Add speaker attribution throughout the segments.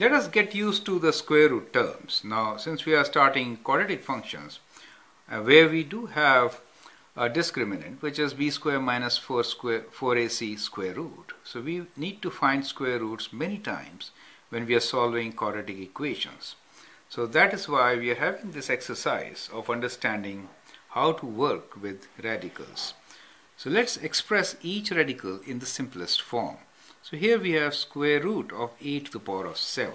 Speaker 1: Let us get used to the square root terms. Now, since we are starting quadratic functions, uh, where we do have a discriminant, which is b square minus 4 square 4ac square root. So we need to find square roots many times when we are solving quadratic equations. So that is why we are having this exercise of understanding how to work with radicals. So let's express each radical in the simplest form. So here we have square root of a to the power of 7.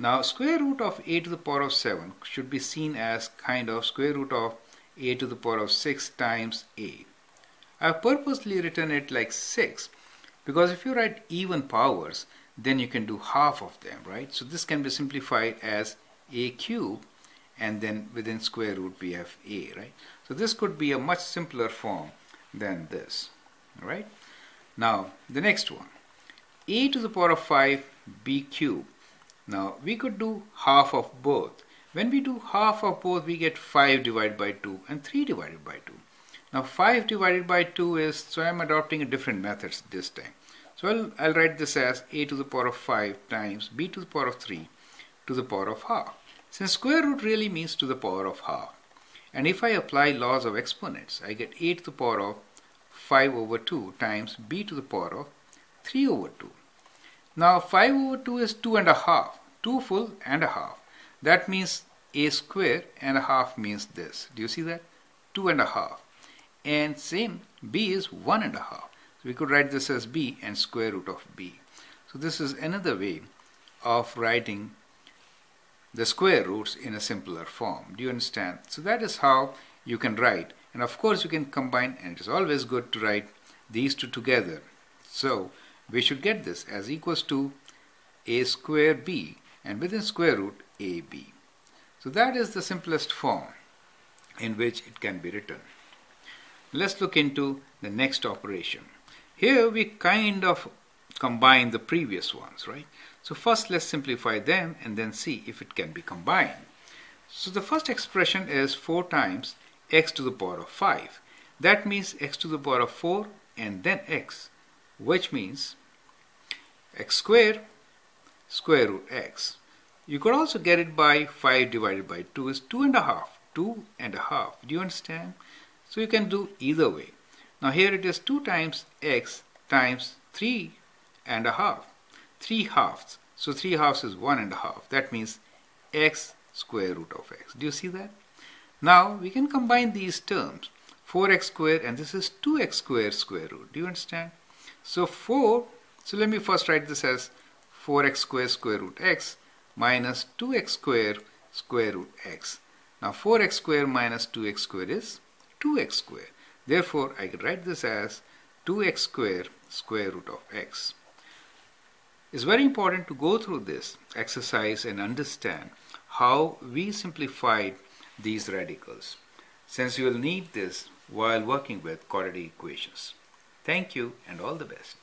Speaker 1: Now square root of a to the power of 7 should be seen as kind of square root of a to the power of 6 times a. I have purposely written it like 6 because if you write even powers then you can do half of them right so this can be simplified as a cube and then within square root we have a right so this could be a much simpler form than this right now the next one a to the power of 5 b cube now we could do half of both when we do half of both, we get 5 divided by 2 and 3 divided by 2. Now 5 divided by 2 is, so I'm adopting a different method this time. So I'll, I'll write this as a to the power of 5 times b to the power of 3 to the power of half. Since square root really means to the power of half. And if I apply laws of exponents, I get a to the power of 5 over 2 times b to the power of 3 over 2. Now 5 over 2 is 2 and a half, 2 full and a half. That means a square and a half means this. Do you see that? Two and a half. And same, b is one and a half. So we could write this as b and square root of b. So this is another way of writing the square roots in a simpler form. Do you understand? So that is how you can write. And of course you can combine and it is always good to write these two together. So we should get this as equals to a square b and within square root AB. So that is the simplest form in which it can be written. Let's look into the next operation. Here we kind of combine the previous ones, right? So first let's simplify them and then see if it can be combined. So the first expression is 4 times x to the power of 5. That means x to the power of 4 and then x, which means x square square root x. You could also get it by 5 divided by 2 is 2 and a half. 2 and a half. Do you understand? So you can do either way. Now here it is 2 times x times 3 and a half. 3 halves. So 3 halves is 1 and a half. That means x square root of x. Do you see that? Now we can combine these terms. 4x squared and this is 2x squared square root. Do you understand? So 4, so let me first write this as 4x square square root x minus 2x square square root x. Now 4x square minus 2x square is 2x square. Therefore, I can write this as 2x square square root of x. It's very important to go through this exercise and understand how we simplified these radicals since you will need this while working with quadratic equations. Thank you and all the best.